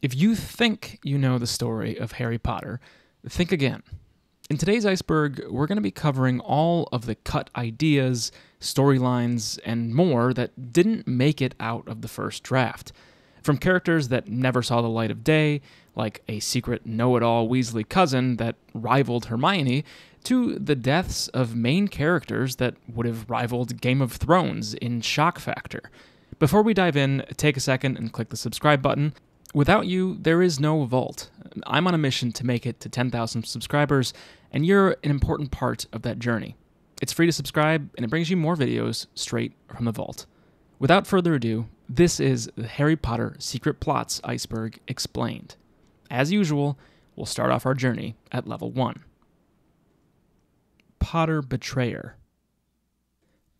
If you think you know the story of Harry Potter, think again. In today's iceberg, we're going to be covering all of the cut ideas, storylines, and more that didn't make it out of the first draft. From characters that never saw the light of day, like a secret know it all Weasley cousin that rivaled Hermione, to the deaths of main characters that would have rivaled Game of Thrones in shock factor. Before we dive in, take a second and click the subscribe button. Without you, there is no vault. I'm on a mission to make it to 10,000 subscribers, and you're an important part of that journey. It's free to subscribe, and it brings you more videos straight from the vault. Without further ado, this is the Harry Potter Secret Plots Iceberg Explained. As usual, we'll start off our journey at level 1. Potter Betrayer.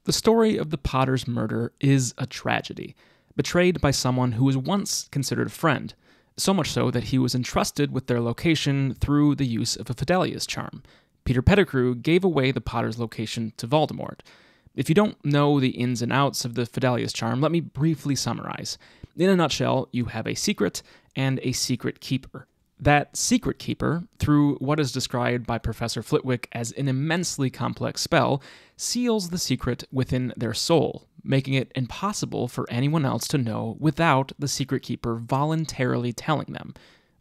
The story of the Potter's murder is a tragedy, betrayed by someone who was once considered a friend, so much so that he was entrusted with their location through the use of a Fidelius charm. Peter Pettigrew gave away the Potter's location to Voldemort. If you don't know the ins and outs of the Fidelius charm, let me briefly summarize. In a nutshell, you have a secret and a secret keeper. That secret keeper, through what is described by Professor Flitwick as an immensely complex spell, seals the secret within their soul, making it impossible for anyone else to know without the secret keeper voluntarily telling them.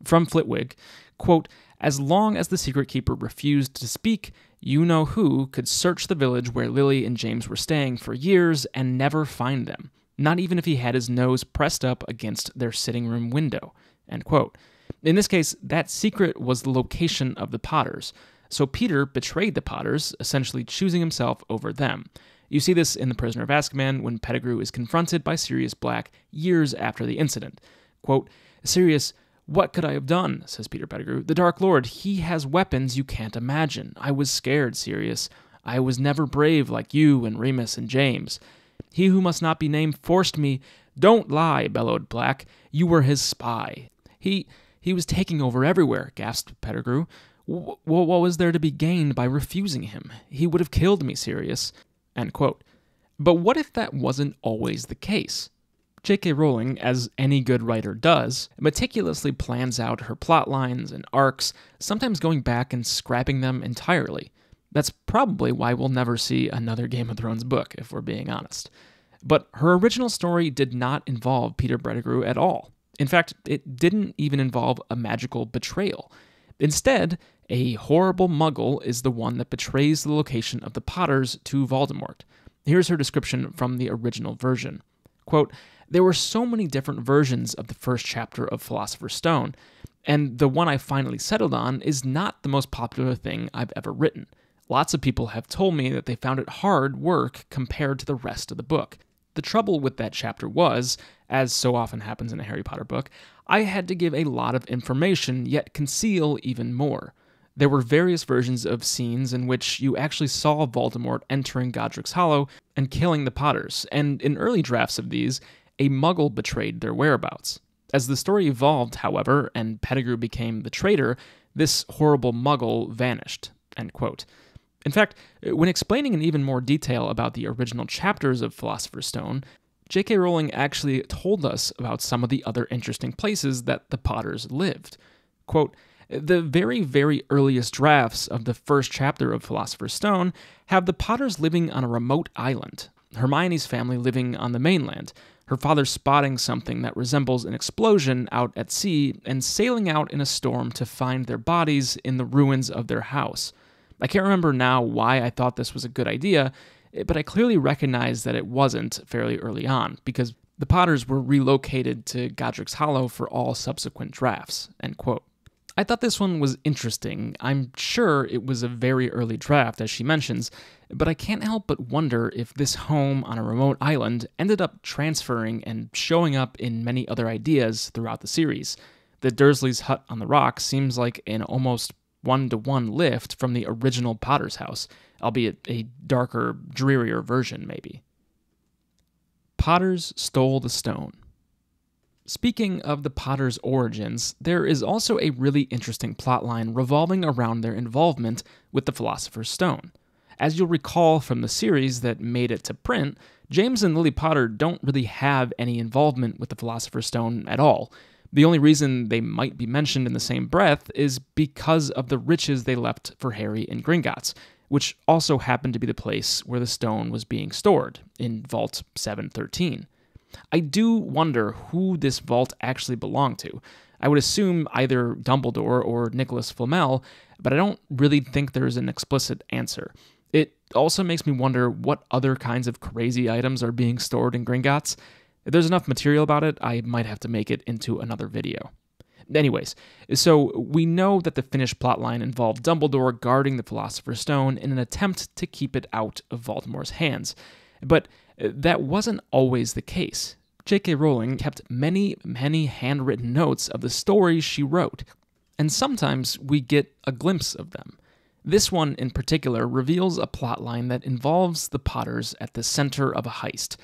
From Flitwick, quote, as long as the secret keeper refused to speak, you know who could search the village where Lily and James were staying for years and never find them, not even if he had his nose pressed up against their sitting room window. End quote. In this case, that secret was the location of the Potters. So Peter betrayed the Potters, essentially choosing himself over them. You see this in The Prisoner of Azkaban when Pettigrew is confronted by Sirius Black years after the incident. Quote, Sirius, what could I have done? says Peter Pettigrew. The Dark Lord, he has weapons you can't imagine. I was scared, Sirius. I was never brave like you and Remus and James. He who must not be named forced me. Don't lie, bellowed Black. You were his spy. He he was taking over everywhere, gasped Pettigrew. what was there to be gained by refusing him? He would have killed me, Sirius. But what if that wasn't always the case? J.K. Rowling, as any good writer does, meticulously plans out her plot lines and arcs, sometimes going back and scrapping them entirely. That's probably why we'll never see another Game of Thrones book, if we're being honest. But her original story did not involve Peter Pettigrew at all. In fact, it didn't even involve a magical betrayal. Instead, a horrible muggle is the one that betrays the location of the Potters to Voldemort. Here's her description from the original version. Quote, there were so many different versions of the first chapter of Philosopher's Stone, and the one I finally settled on is not the most popular thing I've ever written. Lots of people have told me that they found it hard work compared to the rest of the book. The trouble with that chapter was, as so often happens in a Harry Potter book, I had to give a lot of information, yet conceal even more. There were various versions of scenes in which you actually saw Voldemort entering Godric's Hollow and killing the Potters, and in early drafts of these, a muggle betrayed their whereabouts. As the story evolved, however, and Pettigrew became the traitor, this horrible muggle vanished. In fact, when explaining in even more detail about the original chapters of Philosopher's Stone, J.K. Rowling actually told us about some of the other interesting places that the Potters lived. Quote, the very, very earliest drafts of the first chapter of Philosopher's Stone have the Potters living on a remote island, Hermione's family living on the mainland, her father spotting something that resembles an explosion out at sea and sailing out in a storm to find their bodies in the ruins of their house. I can't remember now why I thought this was a good idea, eh, but I clearly recognized that it wasn't fairly early on, because the Potters were relocated to Godric's Hollow for all subsequent drafts. End quote. I thought this one was interesting. I'm sure it was a very early draft, as she mentions, but I can't help but wonder if this home on a remote island ended up transferring and showing up in many other ideas throughout the series. The Dursleys' hut on the rock seems like an almost one to one lift from the original Potter's house, albeit a darker, drearier version, maybe. Potters stole the stone. Speaking of the Potters' origins, there is also a really interesting plotline revolving around their involvement with the Philosopher's Stone. As you'll recall from the series that made it to print, James and Lily Potter don't really have any involvement with the Philosopher's Stone at all. The only reason they might be mentioned in the same breath is because of the riches they left for Harry in Gringotts, which also happened to be the place where the stone was being stored, in Vault 713. I do wonder who this vault actually belonged to. I would assume either Dumbledore or Nicholas Flamel, but I don't really think there's an explicit answer. It also makes me wonder what other kinds of crazy items are being stored in Gringotts. If there's enough material about it, I might have to make it into another video. Anyways, so we know that the finished plotline involved Dumbledore guarding the Philosopher's Stone in an attempt to keep it out of Voldemort's hands. But that wasn't always the case. J.K. Rowling kept many, many handwritten notes of the stories she wrote, and sometimes we get a glimpse of them. This one in particular reveals a plotline that involves the Potters at the center of a heist.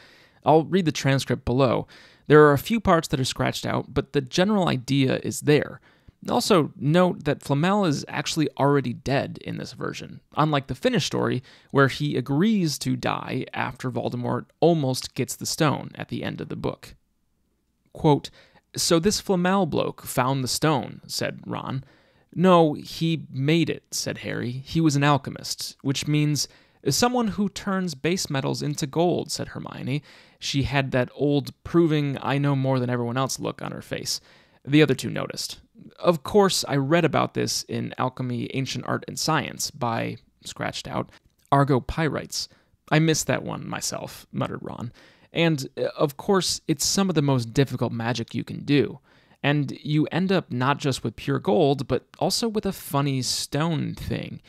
I'll read the transcript below. There are a few parts that are scratched out, but the general idea is there. Also, note that Flamel is actually already dead in this version, unlike the Finnish story, where he agrees to die after Voldemort almost gets the stone at the end of the book. Quote, So this Flamel bloke found the stone, said Ron. No, he made it, said Harry. He was an alchemist, which means someone who turns base metals into gold, said Hermione. She had that old proving I know more than everyone else look on her face. The other two noticed. Of course, I read about this in Alchemy, Ancient Art, and Science by, scratched out, Argo Pyrites. I missed that one myself, muttered Ron. And, uh, of course, it's some of the most difficult magic you can do. And you end up not just with pure gold, but also with a funny stone thing.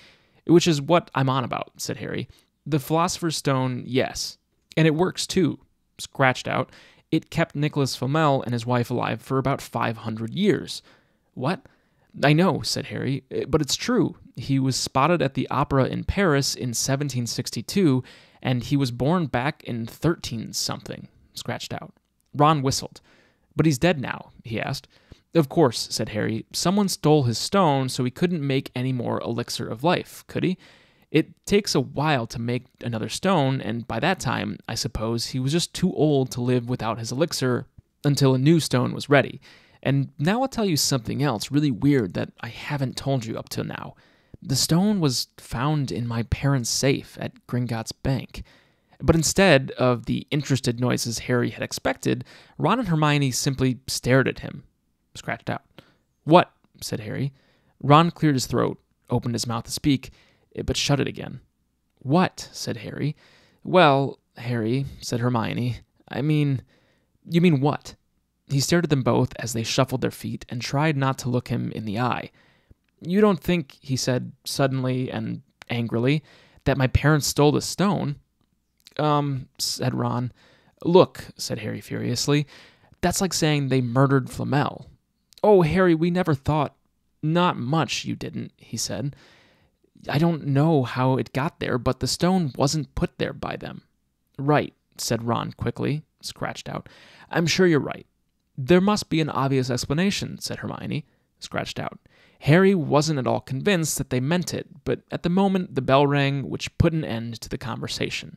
Which is what I'm on about, said Harry. The Philosopher's Stone, yes. And it works too, scratched out. It kept Nicholas Flamel and his wife alive for about 500 years. What? I know, said Harry, eh, but it's true. He was spotted at the opera in Paris in 1762, and he was born back in 13 something, scratched out. Ron whistled. But he's dead now, he asked. Of course, said Harry. Someone stole his stone, so he couldn't make any more elixir of life, could he? It takes a while to make another stone, and by that time, I suppose he was just too old to live without his elixir until a new stone was ready. And now I'll tell you something else really weird that I haven't told you up till now. The stone was found in my parents' safe at Gringotts Bank. But instead of the interested noises Harry had expected, Ron and Hermione simply stared at him, scratched out. What? said Harry. Ron cleared his throat, opened his mouth to speak, but shut it again. What? said Harry. Well, Harry, said Hermione, I mean, you mean what? He stared at them both as they shuffled their feet and tried not to look him in the eye. You don't think, he said suddenly and angrily, that my parents stole the stone? Um, said Ron. Look, said Harry furiously, that's like saying they murdered Flamel. Oh, Harry, we never thought. Not much, you didn't, he said. I don't know how it got there, but the stone wasn't put there by them. Right, said Ron quickly, scratched out. I'm sure you're right. There must be an obvious explanation, said Hermione, scratched out. Harry wasn't at all convinced that they meant it, but at the moment the bell rang, which put an end to the conversation.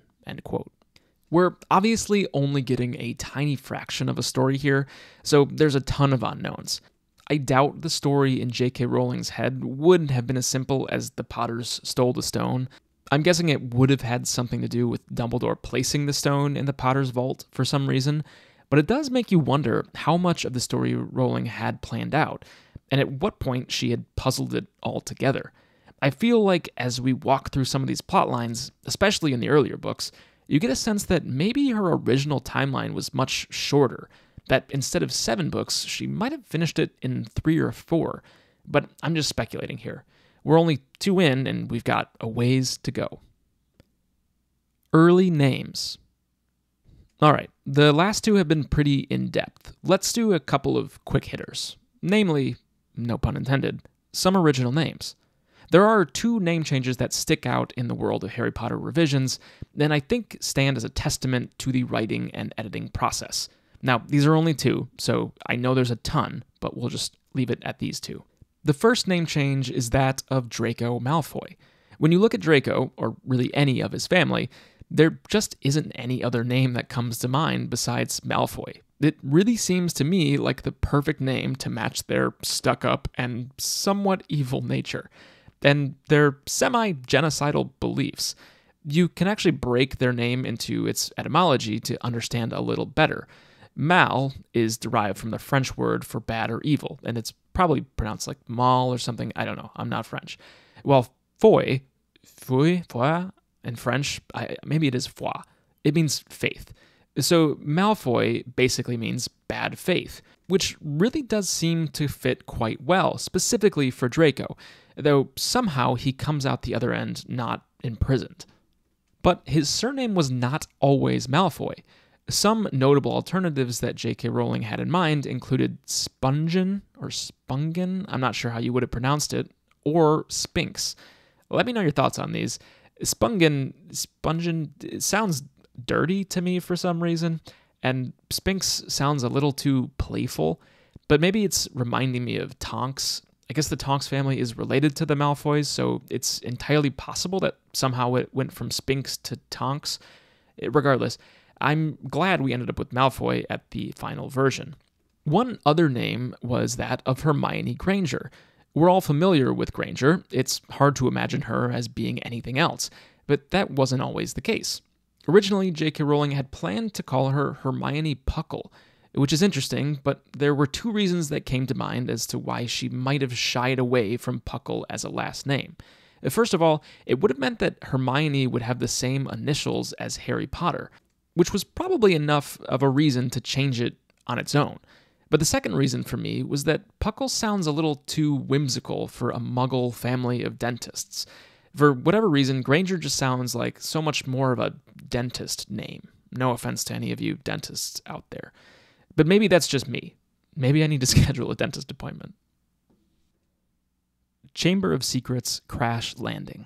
We're obviously only getting a tiny fraction of a story here, so there's a ton of unknowns. I doubt the story in J.K. Rowling's head would have been as simple as the Potters stole the stone. I'm guessing it would have had something to do with Dumbledore placing the stone in the Potter's vault for some reason, but it does make you wonder how much of the story Rowling had planned out, and at what point she had puzzled it all together. I feel like as we walk through some of these plot lines, especially in the earlier books, you get a sense that maybe her original timeline was much shorter, that instead of seven books, she might have finished it in three or four. But I'm just speculating here. We're only two in, and we've got a ways to go. Early names. All right, the last two have been pretty in depth. Let's do a couple of quick hitters. Namely, no pun intended, some original names. There are two name changes that stick out in the world of Harry Potter revisions, and I think stand as a testament to the writing and editing process. Now, these are only two, so I know there's a ton, but we'll just leave it at these two. The first name change is that of Draco Malfoy. When you look at Draco, or really any of his family, there just isn't any other name that comes to mind besides Malfoy. It really seems to me like the perfect name to match their stuck up and somewhat evil nature, and their semi genocidal beliefs. You can actually break their name into its etymology to understand a little better. Mal is derived from the French word for bad or evil, and it's probably pronounced like mal or something. I don't know. I'm not French. Well, foy, foy, foi in French, I, maybe it is foi. It means faith. So Malfoy basically means bad faith, which really does seem to fit quite well, specifically for Draco, though somehow he comes out the other end not imprisoned. But his surname was not always Malfoy. Some notable alternatives that J.K. Rowling had in mind included Spungen or Spungen, I'm not sure how you would have pronounced it, or Spinks. Let me know your thoughts on these. Spungen, Spungen sounds dirty to me for some reason, and Spinks sounds a little too playful, but maybe it's reminding me of Tonks. I guess the Tonks family is related to the Malfoys, so it's entirely possible that somehow it went from Spinks to Tonks. Eh, regardless, I'm glad we ended up with Malfoy at the final version. One other name was that of Hermione Granger. We're all familiar with Granger. It's hard to imagine her as being anything else, but that wasn't always the case. Originally, J.K. Rowling had planned to call her Hermione Puckle, which is interesting, but there were two reasons that came to mind as to why she might have shied away from Puckle as a last name. First of all, it would have meant that Hermione would have the same initials as Harry Potter, which was probably enough of a reason to change it on its own. But the second reason for me was that Puckle sounds a little too whimsical for a muggle family of dentists. For whatever reason, Granger just sounds like so much more of a dentist name. No offense to any of you dentists out there. But maybe that's just me. Maybe I need to schedule a dentist appointment. Chamber of Secrets Crash Landing.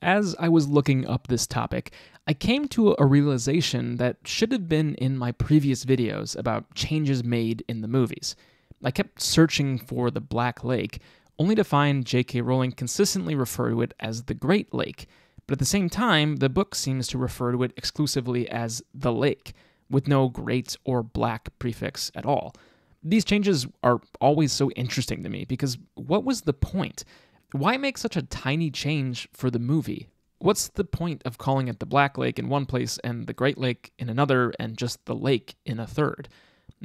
As I was looking up this topic, I came to a realization that should have been in my previous videos about changes made in the movies. I kept searching for the Black Lake, only to find J.K. Rowling consistently refer to it as the Great Lake, but at the same time, the book seems to refer to it exclusively as the lake, with no great or black prefix at all. These changes are always so interesting to me because what was the point? Why make such a tiny change for the movie? What's the point of calling it the Black Lake in one place and the Great Lake in another and just the lake in a third?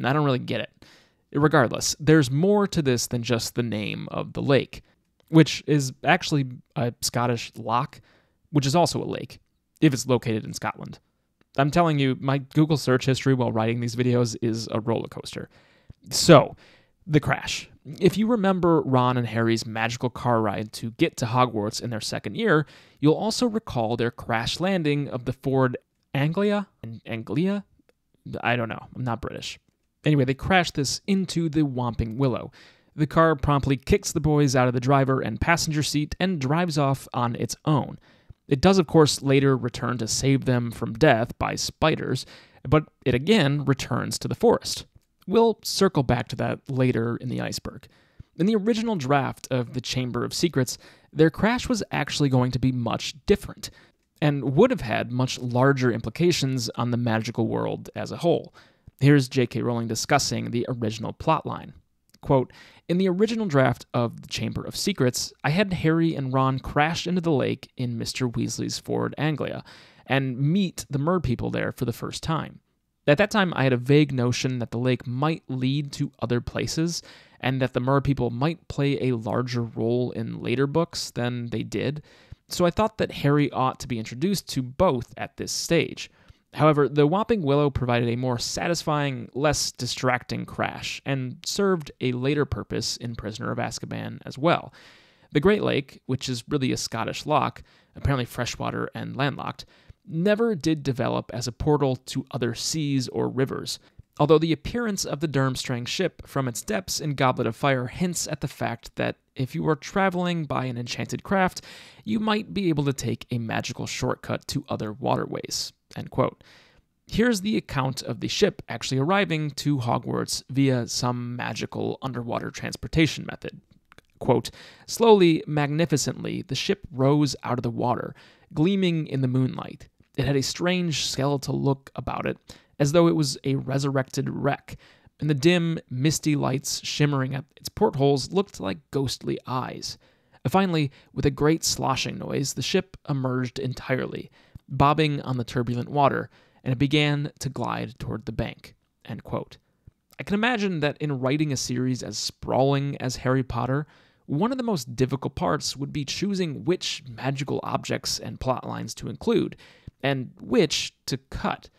I don't really get it. Regardless, there's more to this than just the name of the lake, which is actually a Scottish loch, which is also a lake, if it's located in Scotland. I'm telling you, my Google search history while writing these videos is a roller coaster. So, the crash. If you remember Ron and Harry's magical car ride to get to Hogwarts in their second year, you'll also recall their crash landing of the Ford Anglia Anglia. I don't know. I'm not British. Anyway, they crash this into the Whomping Willow. The car promptly kicks the boys out of the driver and passenger seat and drives off on its own. It does, of course, later return to save them from death by spiders, but it again returns to the forest. We'll circle back to that later in the iceberg. In the original draft of the Chamber of Secrets, their crash was actually going to be much different, and would have had much larger implications on the magical world as a whole. Here's J.K. Rowling discussing the original plotline. Quote, in the original draft of The Chamber of Secrets, I had Harry and Ron crash into the lake in Mr. Weasley's Ford Anglia and meet the mer people there for the first time. At that time, I had a vague notion that the lake might lead to other places and that the mer people might play a larger role in later books than they did, so I thought that Harry ought to be introduced to both at this stage. However, the Whomping Willow provided a more satisfying, less distracting crash, and served a later purpose in Prisoner of Azkaban as well. The Great Lake, which is really a Scottish loch, apparently freshwater and landlocked, never did develop as a portal to other seas or rivers, although the appearance of the Durmstrang ship from its depths in Goblet of Fire hints at the fact that if you are traveling by an enchanted craft, you might be able to take a magical shortcut to other waterways. Here's the account of the ship actually arriving to Hogwarts via some magical underwater transportation method. Quote, Slowly, magnificently, the ship rose out of the water, gleaming in the moonlight. It had a strange skeletal look about it, as though it was a resurrected wreck, and the dim, misty lights shimmering at its portholes looked like ghostly eyes. Finally, with a great sloshing noise, the ship emerged entirely, bobbing on the turbulent water, and it began to glide toward the bank. I can imagine that in writing a series as sprawling as Harry Potter, one of the most difficult parts would be choosing which magical objects and plot lines to include, and which to cut.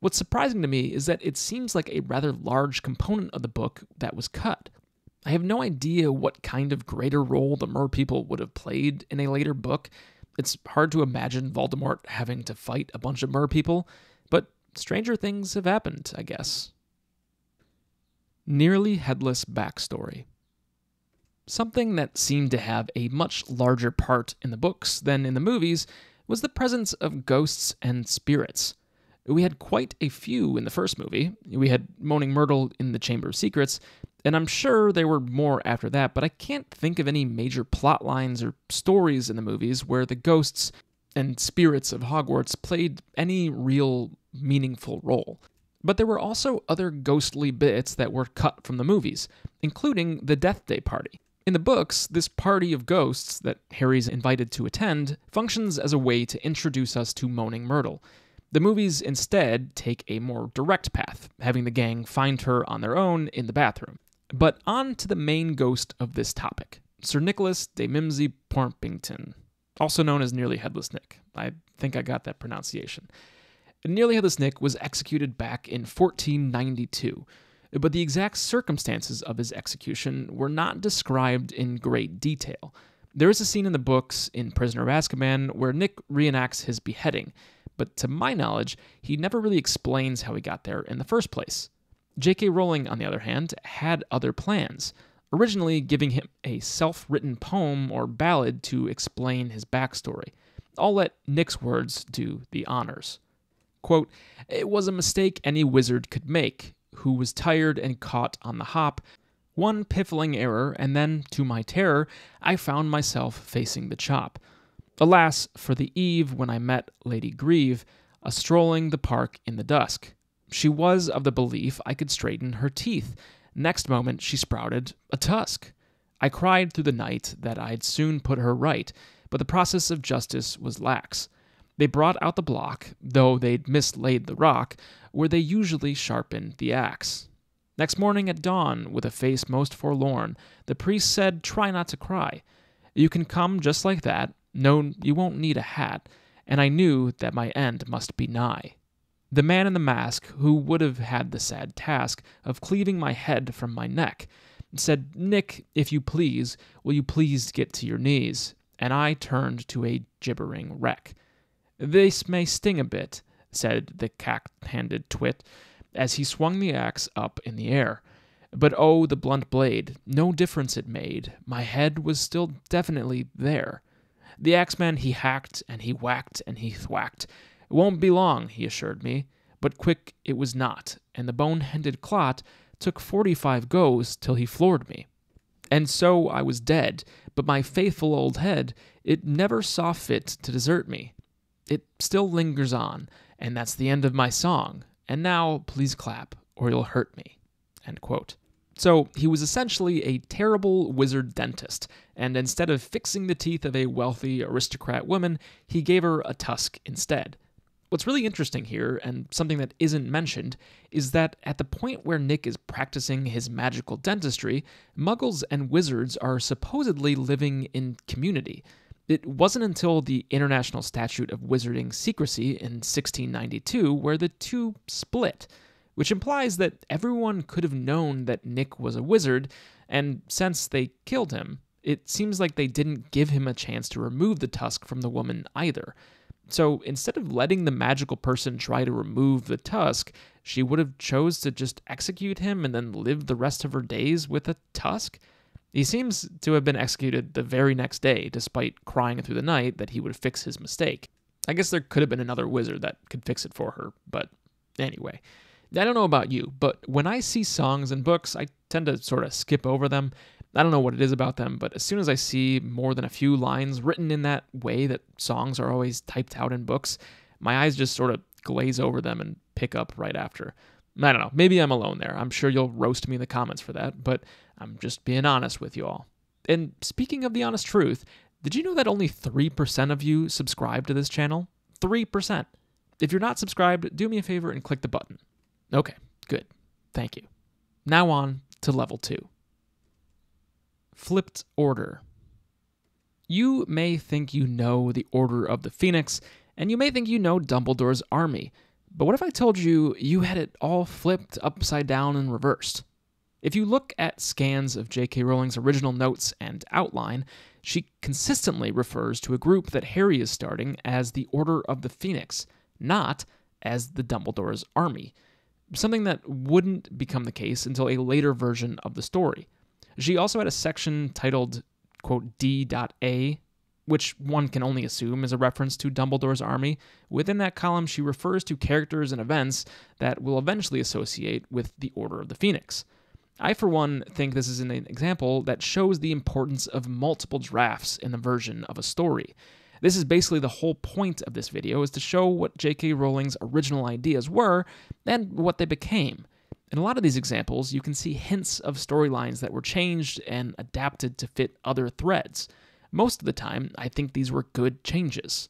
What's surprising to me is that it seems like a rather large component of the book that was cut. I have no idea what kind of greater role the Mer people would have played in a later book. It's hard to imagine Voldemort having to fight a bunch of Mer people, but stranger things have happened, I guess. Nearly Headless Backstory Something that seemed to have a much larger part in the books than in the movies was the presence of ghosts and spirits. We had quite a few in the first movie. We had Moaning Myrtle in the Chamber of Secrets, and I'm sure there were more after that, but I can't think of any major plot lines or stories in the movies where the ghosts and spirits of Hogwarts played any real meaningful role. But there were also other ghostly bits that were cut from the movies, including the Death Day party. In the books, this party of ghosts that Harry's invited to attend functions as a way to introduce us to Moaning Myrtle, the movies instead take a more direct path, having the gang find her on their own in the bathroom. But on to the main ghost of this topic Sir Nicholas de Mimsy Porpington, also known as Nearly Headless Nick. I think I got that pronunciation. Nearly Headless Nick was executed back in 1492, but the exact circumstances of his execution were not described in great detail. There is a scene in the books in Prisoner of Azkaban where Nick reenacts his beheading, but to my knowledge, he never really explains how he got there in the first place. J.K. Rowling, on the other hand, had other plans, originally giving him a self written poem or ballad to explain his backstory. I'll let Nick's words do the honors. Quote, It was a mistake any wizard could make, who was tired and caught on the hop. One piffling error, and then, to my terror, I found myself facing the chop. Alas, for the eve when I met Lady Grieve, a strolling the park in the dusk. She was of the belief I could straighten her teeth. Next moment she sprouted a tusk. I cried through the night that I'd soon put her right, but the process of justice was lax. They brought out the block, though they'd mislaid the rock, where they usually sharpened the axe. Next morning at dawn, with a face most forlorn, the priest said, Try not to cry. You can come just like that, no, you won't need a hat, and I knew that my end must be nigh. The man in the mask, who would have had the sad task of cleaving my head from my neck, said, Nick, if you please, will you please get to your knees? And I turned to a gibbering wreck. This may sting a bit, said the cack handed twit, as he swung the axe up in the air. But oh, the blunt blade, no difference it made. My head was still definitely there. The axeman he hacked and he whacked and he thwacked. It won't be long, he assured me, but quick it was not, and the bone-handed clot took forty-five goes till he floored me. And so I was dead, but my faithful old head, it never saw fit to desert me. It still lingers on, and that's the end of my song. And now, please clap, or you'll hurt me. End quote. So he was essentially a terrible wizard dentist, and instead of fixing the teeth of a wealthy aristocrat woman, he gave her a tusk instead. What's really interesting here, and something that isn't mentioned, is that at the point where Nick is practicing his magical dentistry, muggles and wizards are supposedly living in community. It wasn't until the International Statute of Wizarding Secrecy in 1692 where the two split which implies that everyone could have known that Nick was a wizard, and since they killed him, it seems like they didn't give him a chance to remove the tusk from the woman either. So instead of letting the magical person try to remove the tusk, she would have chose to just execute him and then live the rest of her days with a tusk. He seems to have been executed the very next day, despite crying through the night that he would fix his mistake. I guess there could have been another wizard that could fix it for her, but anyway. I don't know about you, but when I see songs and books, I tend to sort of skip over them. I don't know what it is about them, but as soon as I see more than a few lines written in that way that songs are always typed out in books, my eyes just sort of glaze over them and pick up right after. I don't know. Maybe I'm alone there. I'm sure you'll roast me in the comments for that, but I'm just being honest with you all. And speaking of the honest truth, did you know that only 3% of you subscribe to this channel? 3%. If you're not subscribed, do me a favor and click the button. Okay, good. Thank you. Now on to level 2. Flipped order. You may think you know the Order of the Phoenix, and you may think you know Dumbledore's army, but what if I told you you had it all flipped upside down and reversed? If you look at scans of J.K. Rowling's original notes and outline, she consistently refers to a group that Harry is starting as the Order of the Phoenix, not as the Dumbledore's army, something that wouldn't become the case until a later version of the story. She also had a section titled, quote, D.A, which one can only assume is a reference to Dumbledore's army. Within that column, she refers to characters and events that will eventually associate with the Order of the Phoenix. I, for one, think this is an example that shows the importance of multiple drafts in the version of a story. This is basically the whole point of this video is to show what J.K. Rowling's original ideas were and what they became. In a lot of these examples, you can see hints of storylines that were changed and adapted to fit other threads. Most of the time, I think these were good changes.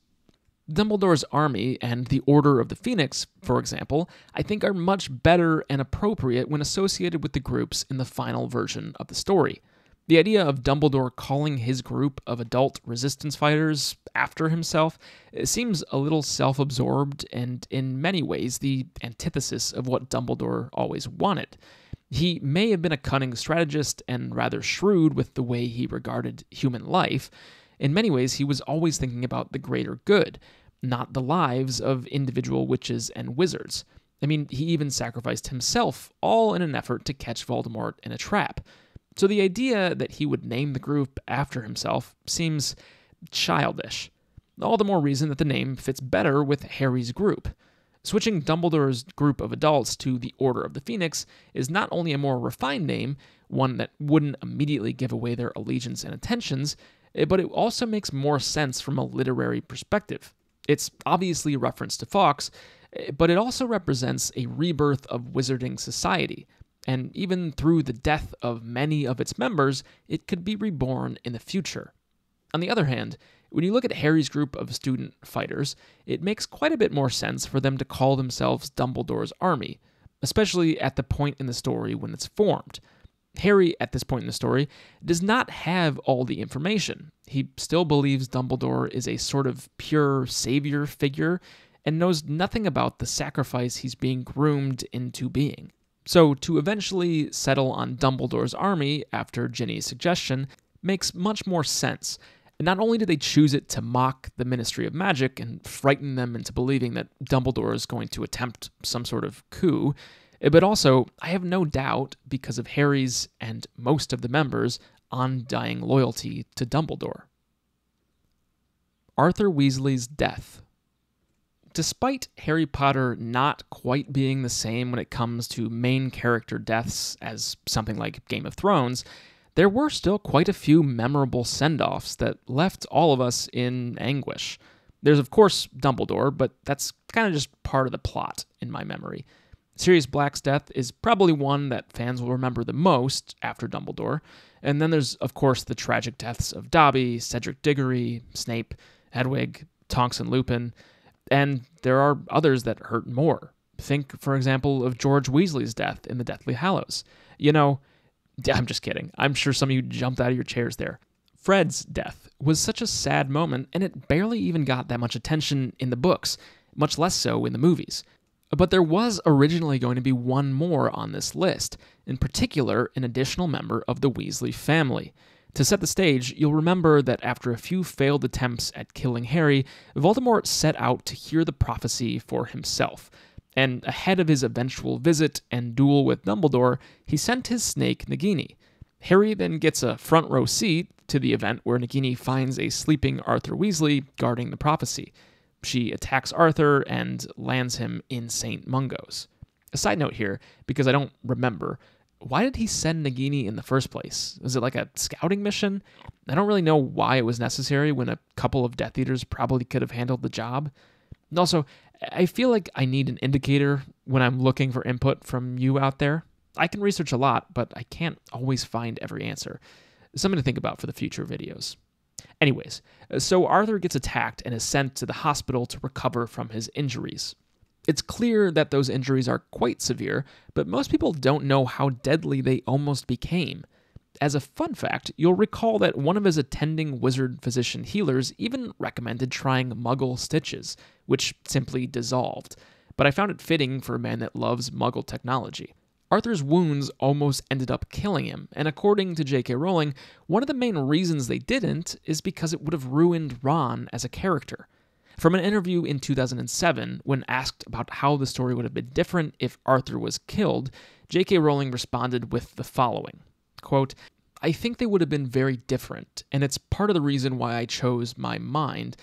Dumbledore's army and the Order of the Phoenix, for example, I think are much better and appropriate when associated with the groups in the final version of the story. The idea of Dumbledore calling his group of adult resistance fighters after himself seems a little self absorbed and, in many ways, the antithesis of what Dumbledore always wanted. He may have been a cunning strategist and rather shrewd with the way he regarded human life. In many ways, he was always thinking about the greater good, not the lives of individual witches and wizards. I mean, he even sacrificed himself, all in an effort to catch Voldemort in a trap. So the idea that he would name the group after himself seems childish. All the more reason that the name fits better with Harry's group. Switching Dumbledore's group of adults to the Order of the Phoenix is not only a more refined name, one that wouldn't immediately give away their allegiance and attentions, eh, but it also makes more sense from a literary perspective. It's obviously a reference to Fawkes, eh, but it also represents a rebirth of wizarding society, and even through the death of many of its members, it could be reborn in the future. On the other hand, when you look at Harry's group of student fighters, it makes quite a bit more sense for them to call themselves Dumbledore's army, especially at the point in the story when it's formed. Harry, at this point in the story, does not have all the information. He still believes Dumbledore is a sort of pure savior figure and knows nothing about the sacrifice he's being groomed into being. So, to eventually settle on Dumbledore's army after Ginny's suggestion makes much more sense, and not only do they choose it to mock the Ministry of Magic and frighten them into believing that Dumbledore is going to attempt some sort of coup, eh, but also, I have no doubt, because of Harry's and most of the members' undying loyalty to Dumbledore. Arthur Weasley's death. Despite Harry Potter not quite being the same when it comes to main character deaths as something like Game of Thrones, there were still quite a few memorable send offs that left all of us in anguish. There's, of course, Dumbledore, but that's kind of just part of the plot in my memory. Sirius Black's death is probably one that fans will remember the most after Dumbledore. And then there's, of course, the tragic deaths of Dobby, Cedric Diggory, Snape, Hedwig, Tonks, and Lupin. And there are others that hurt more. Think, for example, of George Weasley's death in the Deathly Hallows. You know, I'm just kidding. I'm sure some of you jumped out of your chairs there. Fred's death was such a sad moment, and it barely even got that much attention in the books, much less so in the movies. But there was originally going to be one more on this list, in particular, an additional member of the Weasley family. To set the stage, you'll remember that after a few failed attempts at killing Harry, Voldemort set out to hear the prophecy for himself and ahead of his eventual visit and duel with Dumbledore, he sent his snake Nagini. Harry then gets a front row seat to the event where Nagini finds a sleeping Arthur Weasley guarding the prophecy. She attacks Arthur and lands him in St. Mungo's. A side note here, because I don't remember, why did he send Nagini in the first place? Was it like a scouting mission? I don't really know why it was necessary when a couple of Death Eaters probably could have handled the job. And also, I feel like I need an indicator when I'm looking for input from you out there. I can research a lot, but I can't always find every answer. Something to think about for the future videos. Anyways, uh, so Arthur gets attacked and is sent to the hospital to recover from his injuries. It's clear that those injuries are quite severe, but most people don't know how deadly they almost became. As a fun fact, you'll recall that one of his attending wizard physician healers even recommended trying muggle stitches, which simply dissolved. But I found it fitting for a man that loves muggle technology. Arthur's wounds almost ended up killing him, and according to J.K. Rowling, one of the main reasons they didn't is because it would have ruined Ron as a character. From an interview in 2007, when asked about how the story would have been different if Arthur was killed, J.K. Rowling responded with the following quote, I think they would have been very different, and it's part of the reason why I chose my mind.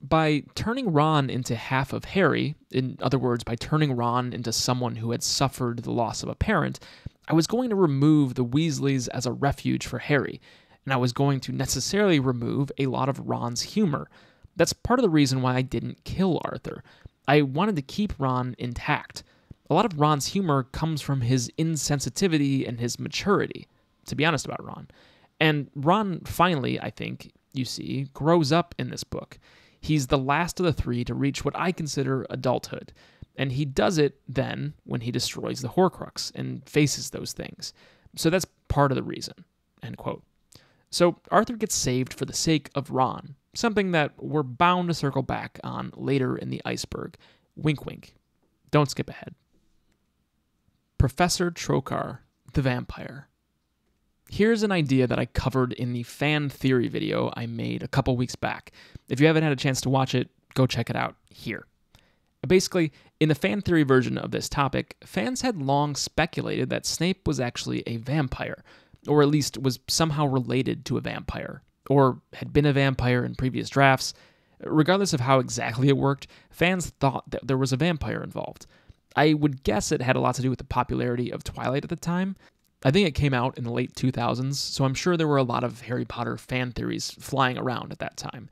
By turning Ron into half of Harry, in other words, by turning Ron into someone who had suffered the loss of a parent, I was going to remove the Weasleys as a refuge for Harry, and I was going to necessarily remove a lot of Ron's humor. That's part of the reason why I didn't kill Arthur. I wanted to keep Ron intact. A lot of Ron's humor comes from his insensitivity and his maturity, to be honest about Ron. And Ron finally, I think, you see, grows up in this book. He's the last of the three to reach what I consider adulthood, and he does it then when he destroys the Horcrux and faces those things. So that's part of the reason. End quote. So Arthur gets saved for the sake of Ron, something that we're bound to circle back on later in the iceberg. Wink, wink. Don't skip ahead. Professor Trocar, the vampire. Here's an idea that I covered in the fan theory video I made a couple weeks back. If you haven't had a chance to watch it, go check it out here. Basically, in the fan theory version of this topic, fans had long speculated that Snape was actually a vampire, or at least was somehow related to a vampire, or had been a vampire in previous drafts. Regardless of how exactly it worked, fans thought that there was a vampire involved. I would guess it had a lot to do with the popularity of Twilight at the time, I think it came out in the late 2000s, so I'm sure there were a lot of Harry Potter fan theories flying around at that time.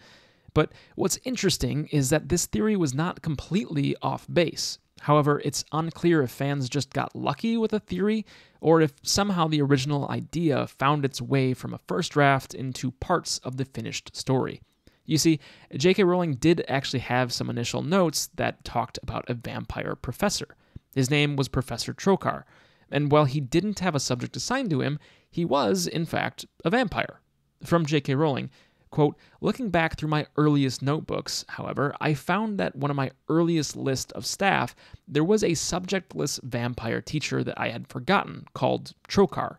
But what's interesting is that this theory was not completely off base. However, it's unclear if fans just got lucky with a theory or if somehow the original idea found its way from a first draft into parts of the finished story. You see, J.K. Rowling did actually have some initial notes that talked about a vampire professor. His name was Professor Trocar, and while he didn't have a subject assigned to him, he was, in fact, a vampire. From J.K. Rowling, quote, Looking back through my earliest notebooks, however, I found that one of my earliest list of staff, there was a subjectless vampire teacher that I had forgotten called Trocar.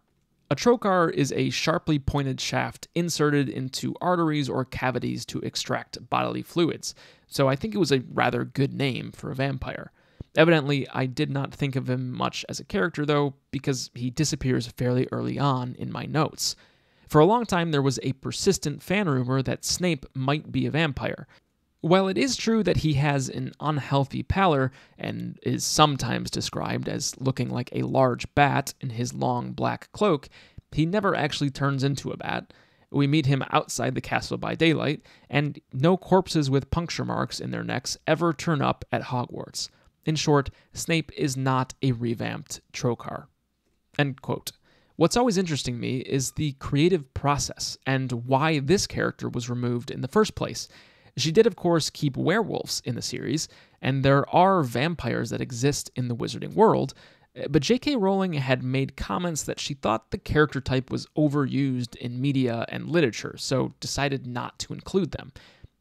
A trocar is a sharply pointed shaft inserted into arteries or cavities to extract bodily fluids, so I think it was a rather good name for a vampire. Evidently, I did not think of him much as a character, though, because he disappears fairly early on in my notes. For a long time, there was a persistent fan rumor that Snape might be a vampire. While it is true that he has an unhealthy pallor and is sometimes described as looking like a large bat in his long black cloak, he never actually turns into a bat. We meet him outside the castle by daylight, and no corpses with puncture marks in their necks ever turn up at Hogwarts. In short, Snape is not a revamped Trocar. End quote. What's always interesting me is the creative process and why this character was removed in the first place. She did, of course, keep werewolves in the series, and there are vampires that exist in the wizarding world, but J.K. Rowling had made comments that she thought the character type was overused in media and literature, so decided not to include them.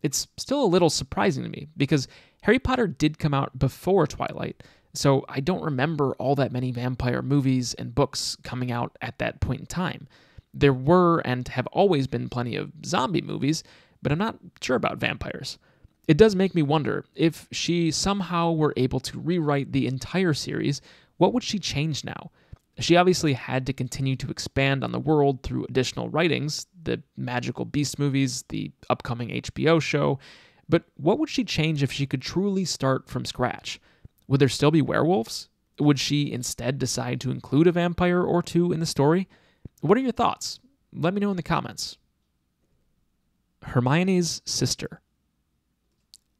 It's still a little surprising to me because Harry Potter did come out before Twilight, so I don't remember all that many vampire movies and books coming out at that point in time. There were and have always been plenty of zombie movies, but I'm not sure about vampires. It does make me wonder if she somehow were able to rewrite the entire series, what would she change now? She obviously had to continue to expand on the world through additional writings, the Magical Beast movies, the upcoming HBO show, but what would she change if she could truly start from scratch? Would there still be werewolves? Would she instead decide to include a vampire or two in the story? What are your thoughts? Let me know in the comments. Hermione's sister.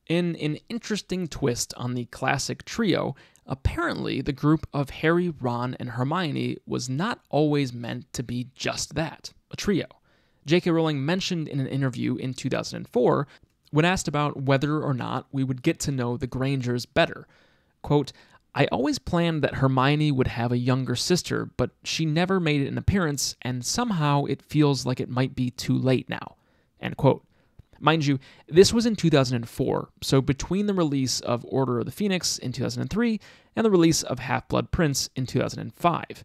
In an interesting twist on the classic trio, apparently the group of Harry, Ron, and Hermione was not always meant to be just that a trio. J.K. Rowling mentioned in an interview in 2004 when asked about whether or not we would get to know the Grangers better. Quote, I always planned that Hermione would have a younger sister, but she never made an appearance, and somehow it feels like it might be too late now. End quote. Mind you, this was in 2004, so between the release of Order of the Phoenix in 2003 and the release of Half Blood Prince in 2005.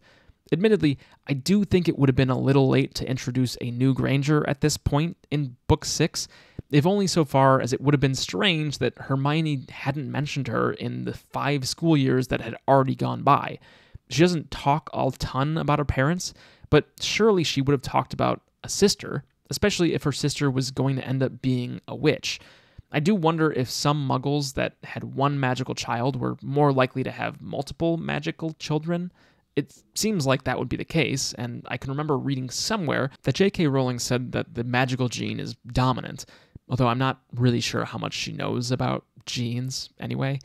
Admittedly, I do think it would have been a little late to introduce a new Granger at this point in Book 6, if only so far as it would have been strange that Hermione hadn't mentioned her in the five school years that had already gone by. She doesn't talk a ton about her parents, but surely she would have talked about a sister, especially if her sister was going to end up being a witch. I do wonder if some muggles that had one magical child were more likely to have multiple magical children. It seems like that would be the case, and I can remember reading somewhere that J.K. Rowling said that the magical gene is dominant, although I'm not really sure how much she knows about genes anyway.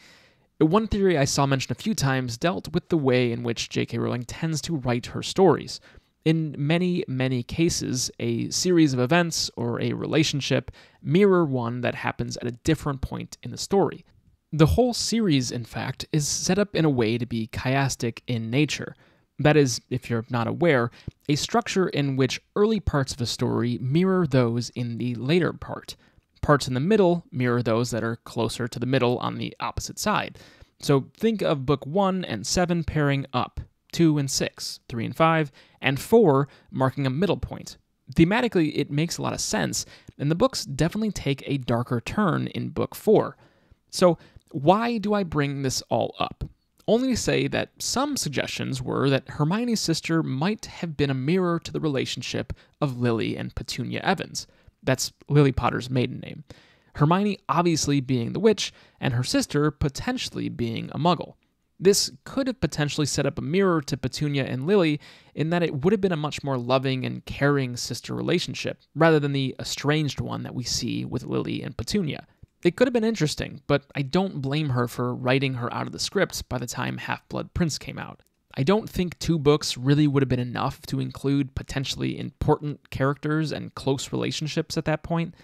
One theory I saw mentioned a few times dealt with the way in which J.K. Rowling tends to write her stories. In many, many cases, a series of events or a relationship mirror one that happens at a different point in the story. The whole series, in fact, is set up in a way to be chiastic in nature. That is, if you're not aware, a structure in which early parts of a story mirror those in the later part. Parts in the middle mirror those that are closer to the middle on the opposite side. So think of book 1 and 7 pairing up, 2 and 6, 3 and 5, and 4 marking a middle point. Thematically, it makes a lot of sense, and the books definitely take a darker turn in book 4. So why do I bring this all up? Only to say that some suggestions were that Hermione's sister might have been a mirror to the relationship of Lily and Petunia Evans. That's Lily Potter's maiden name. Hermione obviously being the witch, and her sister potentially being a muggle. This could have potentially set up a mirror to Petunia and Lily in that it would have been a much more loving and caring sister relationship, rather than the estranged one that we see with Lily and Petunia. It could have been interesting, but I don't blame her for writing her out of the script by the time Half Blood Prince came out. I don't think two books really would have been enough to include potentially important characters and close relationships at that point.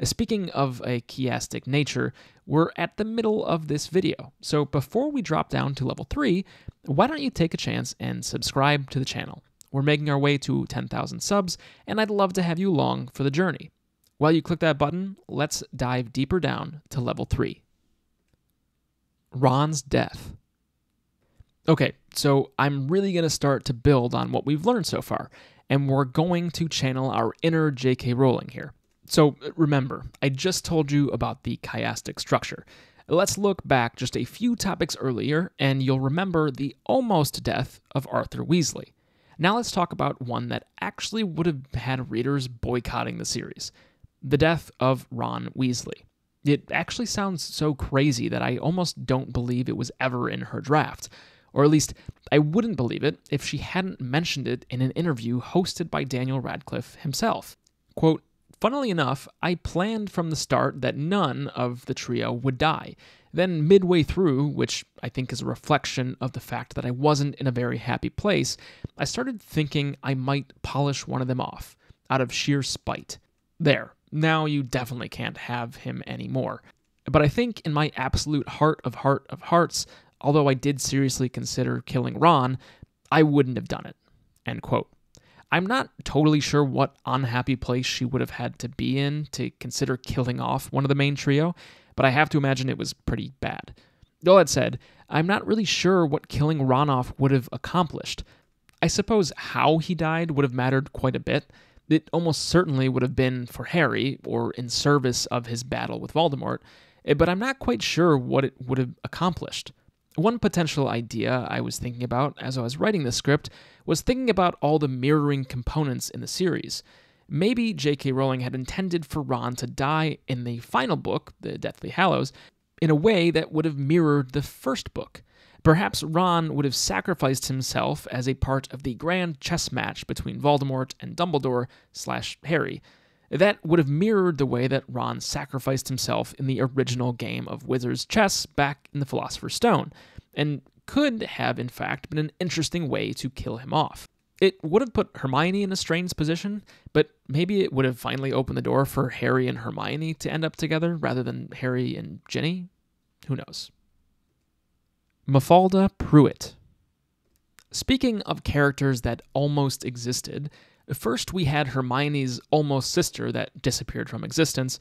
Uh, speaking of a chiastic nature, we're at the middle of this video, so before we drop down to level 3, why don't you take a chance and subscribe to the channel? We're making our way to 10,000 subs, and I'd love to have you along for the journey. While you click that button, let's dive deeper down to level 3. Ron's death. Okay, so I'm really going to start to build on what we've learned so far, and we're going to channel our inner J.K. Rowling here. So uh, remember, I just told you about the chiastic structure. Let's look back just a few topics earlier, and you'll remember the almost death of Arthur Weasley. Now let's talk about one that actually would have had readers boycotting the series the death of Ron Weasley. It actually sounds so crazy that I almost don't believe it was ever in her draft. Or at least, I wouldn't believe it if she hadn't mentioned it in an interview hosted by Daniel Radcliffe himself. Quote, Funnily enough, I planned from the start that none of the trio would die. Then, midway through, which I think is a reflection of the fact that I wasn't in a very happy place, I started thinking I might polish one of them off, out of sheer spite. There, now you definitely can't have him anymore. But I think in my absolute heart of heart of hearts, although I did seriously consider killing Ron, I wouldn't have done it. End quote. I'm not totally sure what unhappy place she would have had to be in to consider killing off one of the main trio, but I have to imagine it was pretty bad. All that said, I'm not really sure what killing Ron off would have accomplished. I suppose how he died would have mattered quite a bit, it almost certainly would have been for Harry or in service of his battle with Voldemort, eh, but I'm not quite sure what it would have accomplished. One potential idea I was thinking about as I was writing the script was thinking about all the mirroring components in the series. Maybe J.K. Rowling had intended for Ron to die in the final book, The Deathly Hallows, in a way that would have mirrored the first book. Perhaps Ron would have sacrificed himself as a part of the grand chess match between Voldemort and Dumbledore slash Harry. That would have mirrored the way that Ron sacrificed himself in the original game of Wizard's Chess back in the Philosopher's Stone, and could have, in fact, been an interesting way to kill him off. It would have put Hermione in a strange position, but maybe it would have finally opened the door for Harry and Hermione to end up together rather than Harry and Ginny. Who knows? Mafalda Prewett. Speaking of characters that almost existed, first we had Hermione's almost sister that disappeared from existence,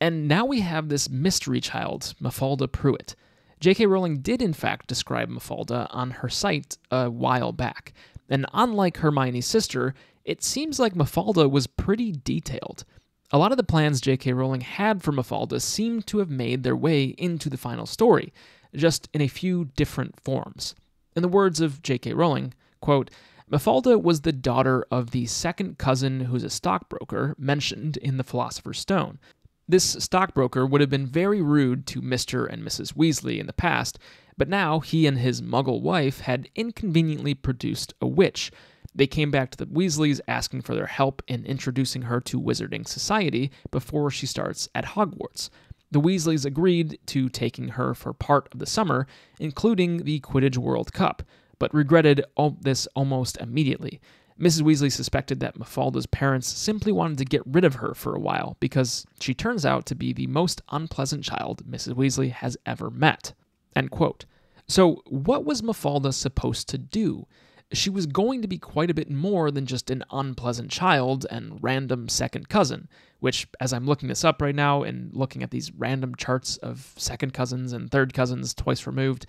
and now we have this mystery child, Mafalda Prewett. J.K. Rowling did, in fact, describe Mafalda on her site a while back, and unlike Hermione's sister, it seems like Mafalda was pretty detailed. A lot of the plans J.K. Rowling had for Mafalda seem to have made their way into the final story, just in a few different forms. In the words of J.K. Rowling, quote, Mafalda was the daughter of the second cousin who's a stockbroker mentioned in the Philosopher's Stone. This stockbroker would have been very rude to Mr. and Mrs. Weasley in the past, but now he and his muggle wife had inconveniently produced a witch. They came back to the Weasleys asking for their help in introducing her to Wizarding Society before she starts at Hogwarts. The Weasleys agreed to taking her for part of the summer, including the Quidditch World Cup, but regretted all this almost immediately. Mrs. Weasley suspected that Mafalda's parents simply wanted to get rid of her for a while because she turns out to be the most unpleasant child Mrs. Weasley has ever met. End quote. So, what was Mafalda supposed to do? She was going to be quite a bit more than just an unpleasant child and random second cousin, which, as I'm looking this up right now and looking at these random charts of second cousins and third cousins twice removed,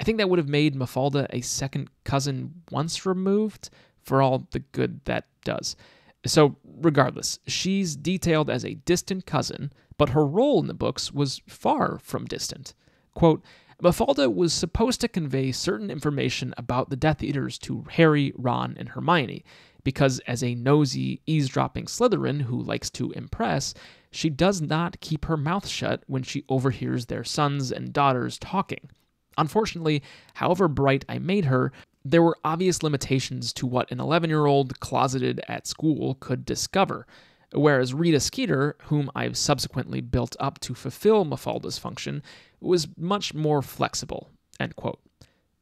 I think that would have made Mafalda a second cousin once removed for all the good that does. So, regardless, she's detailed as a distant cousin, but her role in the books was far from distant. Quote, Mafalda was supposed to convey certain information about the Death Eaters to Harry, Ron, and Hermione, because as a nosy, eavesdropping Slytherin who likes to impress, she does not keep her mouth shut when she overhears their sons and daughters talking. Unfortunately, however bright I made her, there were obvious limitations to what an 11 year old closeted at school could discover. Whereas Rita Skeeter, whom I've subsequently built up to fulfill Mafalda's function, was much more flexible. End quote.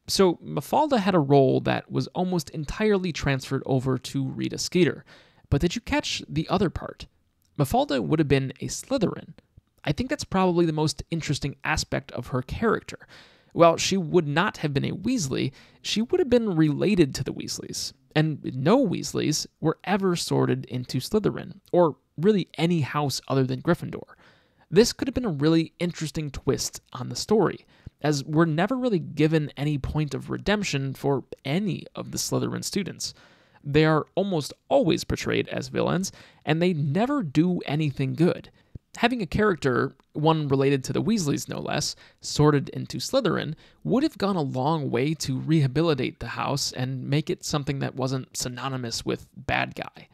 So Mafalda had a role that was almost entirely transferred over to Rita Skeeter. But did you catch the other part? Mafalda would have been a Slytherin. I think that's probably the most interesting aspect of her character. While she would not have been a Weasley, she would have been related to the Weasleys. And no Weasleys were ever sorted into Slytherin, or really any house other than Gryffindor. This could have been a really interesting twist on the story, as we're never really given any point of redemption for any of the Slytherin students. They are almost always portrayed as villains, and they never do anything good. Having a character, one related to the Weasleys no less, sorted into Slytherin, would have gone a long way to rehabilitate the house and make it something that wasn't synonymous with bad guy.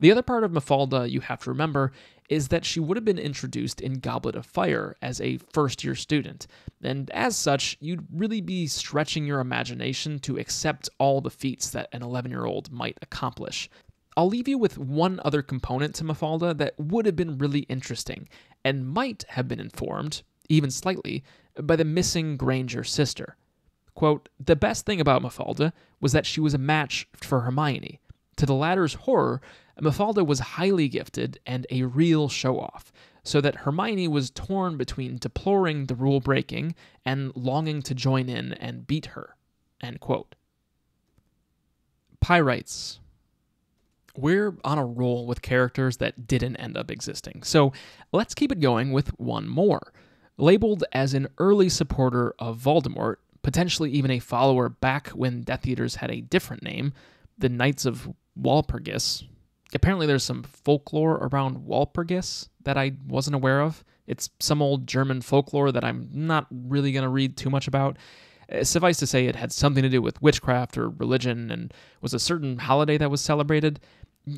The other part of Mafalda you have to remember is that she would have been introduced in Goblet of Fire as a first year student, and as such, you'd really be stretching your imagination to accept all the feats that an 11 year old might accomplish. I'll leave you with one other component to Mafalda that would have been really interesting, and might have been informed, even slightly, by the missing Granger sister. Quote, the best thing about Mafalda was that she was a match for Hermione. To the latter's horror, Mafalda was highly gifted and a real show off, so that Hermione was torn between deploring the rule breaking and longing to join in and beat her. End quote. Pyrites. We're on a roll with characters that didn't end up existing, so let's keep it going with one more. Labeled as an early supporter of Voldemort, potentially even a follower back when Death Eaters had a different name, the Knights of Walpurgis, apparently there's some folklore around Walpurgis that I wasn't aware of. It's some old German folklore that I'm not really going to read too much about. Uh, suffice to say, it had something to do with witchcraft or religion and was a certain holiday that was celebrated.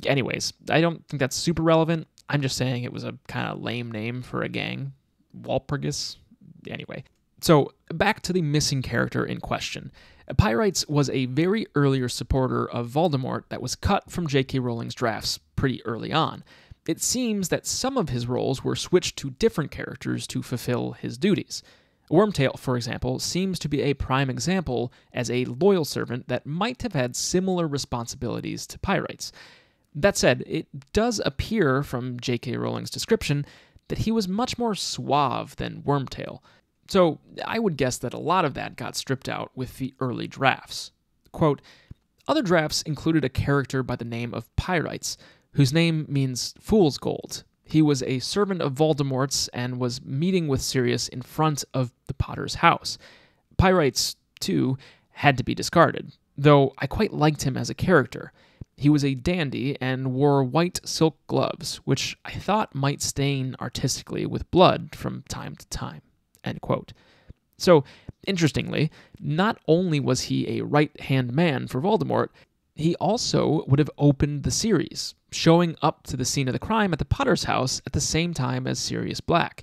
Anyways, I don't think that's super relevant. I'm just saying it was a kind of lame name for a gang. Walpurgis? Anyway. So, back to the missing character in question. Pyrites was a very earlier supporter of Voldemort that was cut from J.K. Rowling's drafts pretty early on. it seems that some of his roles were switched to different characters to fulfill his duties. Wormtail, for example, seems to be a prime example as a loyal servant that might have had similar responsibilities to Pyrites. That said, it does appear from J.K. Rowling's description that he was much more suave than Wormtail, so I would guess that a lot of that got stripped out with the early drafts. Quote, other drafts included a character by the name of Pyrites, whose name means fool's gold. He was a servant of Voldemort's and was meeting with Sirius in front of the Potter's house. Pyrites, too, had to be discarded, though I quite liked him as a character. He was a dandy and wore white silk gloves, which I thought might stain artistically with blood from time to time. End quote. So, interestingly, not only was he a right hand man for Voldemort, he also would have opened the series, showing up to the scene of the crime at the Potter's house at the same time as Sirius Black.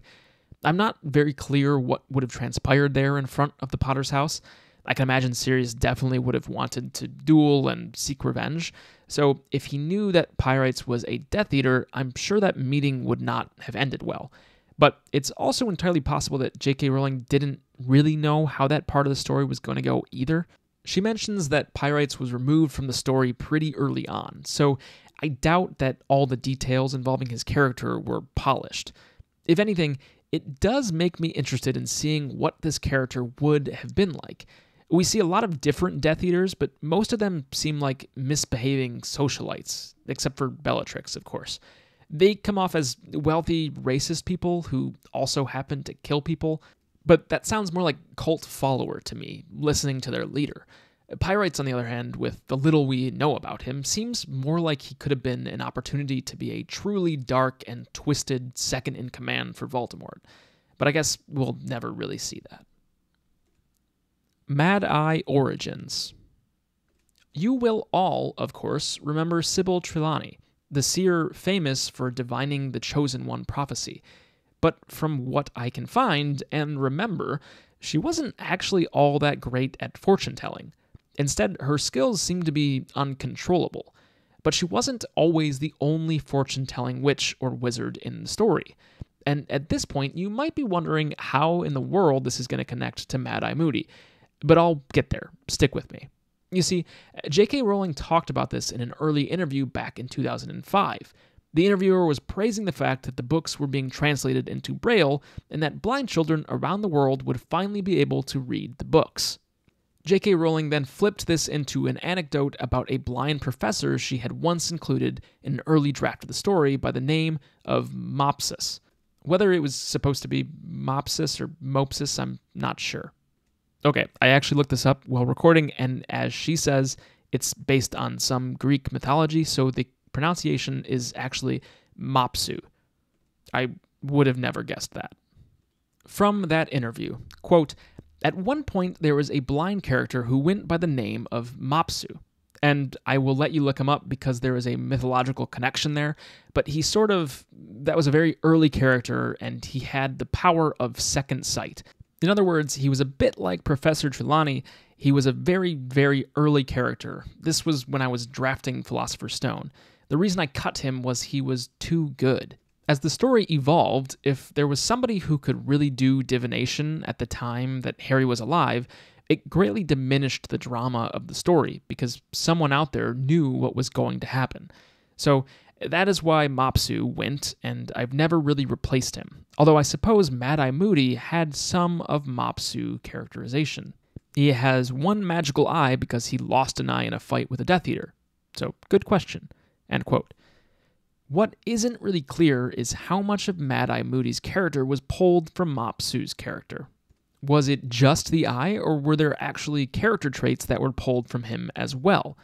I'm not very clear what would have transpired there in front of the Potter's house. I can imagine Sirius definitely would have wanted to duel and seek revenge. So, if he knew that Pyrites was a Death Eater, I'm sure that meeting would not have ended well. But it's also entirely possible that J.K. Rowling didn't really know how that part of the story was going to go either. She mentions that Pyrites was removed from the story pretty early on, so I doubt that all the details involving his character were polished. If anything, it does make me interested in seeing what this character would have been like. We see a lot of different Death Eaters, but most of them seem like misbehaving socialites, except for Bellatrix, of course. They come off as wealthy, racist people who also happen to kill people, but that sounds more like cult follower to me, listening to their leader. Pyrites, on the other hand, with the little we know about him, seems more like he could have been an opportunity to be a truly dark and twisted second in command for Voldemort. But I guess we'll never really see that. Mad Eye Origins. You will all, of course, remember Sybil Trelawney the seer famous for divining the chosen one prophecy. But from what I can find and remember, she wasn't actually all that great at fortune telling. Instead, her skills seemed to be uncontrollable. But she wasn't always the only fortune telling witch or wizard in the story. And at this point, you might be wondering how in the world this is going to connect to Mad Eye Moody. But I'll get there. Stick with me. You see, J.K. Rowling talked about this in an early interview back in 2005. The interviewer was praising the fact that the books were being translated into Braille and that blind children around the world would finally be able to read the books. J.K. Rowling then flipped this into an anecdote about a blind professor she had once included in an early draft of the story by the name of Mopsus. Whether it was supposed to be Mopsus or Mopsis, I'm not sure. Okay, I actually looked this up while recording, and as she says, it's based on some Greek mythology, so the pronunciation is actually Mopsu. I would have never guessed that. From that interview, quote, at one point there was a blind character who went by the name of Mopsu. And I will let you look him up because there is a mythological connection there. But he sort of, that was a very early character, and he had the power of second sight. In other words, he was a bit like Professor Trelawney. He was a very, very early character. This was when I was drafting Philosopher's Stone. The reason I cut him was he was too good. As the story evolved, if there was somebody who could really do divination at the time that Harry was alive, it greatly diminished the drama of the story because someone out there knew what was going to happen. So that is why Mopsu went, and I've never really replaced him, although I suppose Mad Eye Moody had some of Mopsu characterization. He has one magical eye because he lost an eye in a fight with a Death Eater. So, good question. End quote. What isn't really clear is how much of Mad Eye Moody's character was pulled from Mopsu's character. Was it just the eye, or were there actually character traits that were pulled from him as well?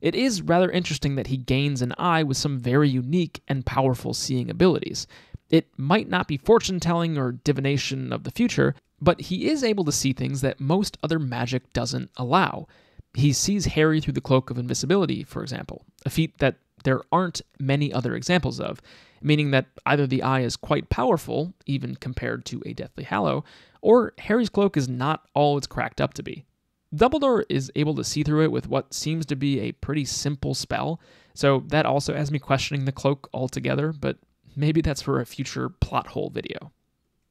It is rather interesting that he gains an eye with some very unique and powerful seeing abilities. It might not be fortune telling or divination of the future, but he is able to see things that most other magic doesn't allow. He sees Harry through the cloak of invisibility, for example, a feat that there aren't many other examples of, meaning that either the eye is quite powerful, even compared to a Deathly Hallow, or Harry's cloak is not all it's cracked up to be. Dumbledore is able to see through it with what seems to be a pretty simple spell, so that also has me questioning the cloak altogether, but maybe that's for a future plot hole video.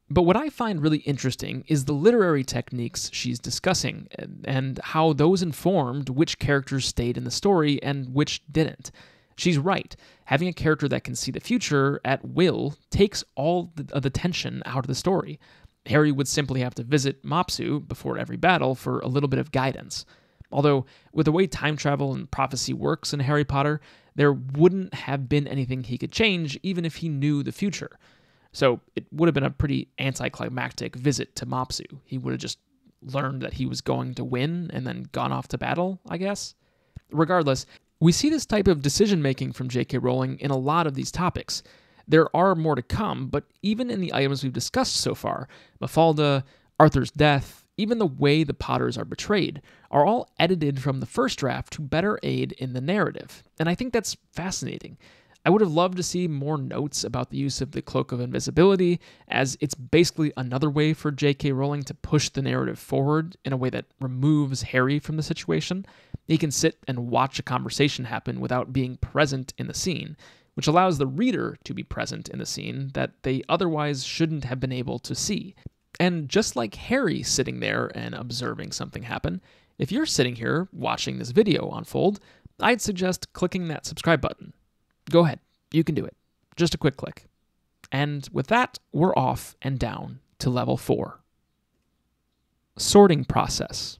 But what I find really interesting is the literary techniques she's discussing and how those informed which characters stayed in the story and which didn't. She's right. Having a character that can see the future at will takes all of the tension out of the story. Harry would simply have to visit Mopsu before every battle for a little bit of guidance. Although, with the way time travel and prophecy works in Harry Potter, there wouldn't have been anything he could change even if he knew the future. So it would have been a pretty anticlimactic visit to Mopsu. He would have just learned that he was going to win and then gone off to battle, I guess. Regardless, we see this type of decision making from J.K. Rowling in a lot of these topics. There are more to come, but even in the items we've discussed so far, Mafalda, Arthur's death, even the way the Potters are betrayed, are all edited from the first draft to better aid in the narrative. And I think that's fascinating. I would have loved to see more notes about the use of the Cloak of Invisibility, as it's basically another way for J.K. Rowling to push the narrative forward in a way that removes Harry from the situation. He can sit and watch a conversation happen without being present in the scene, which allows the reader to be present in the scene that they otherwise shouldn't have been able to see. And just like Harry sitting there and observing something happen, if you're sitting here watching this video unfold, I'd suggest clicking that subscribe button Go ahead. You can do it. Just a quick click. And with that, we're off and down to level 4. Sorting process.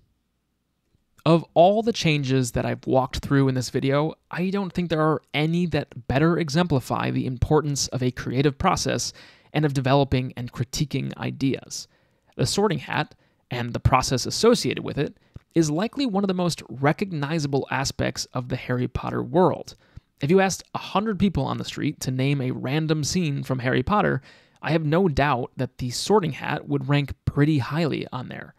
Of all the changes that I've walked through in this video, I don't think there are any that better exemplify the importance of a creative process and of developing and critiquing ideas. The sorting hat, and the process associated with it, is likely one of the most recognizable aspects of the Harry Potter world. If you asked 100 people on the street to name a random scene from Harry Potter, I have no doubt that the sorting hat would rank pretty highly on there.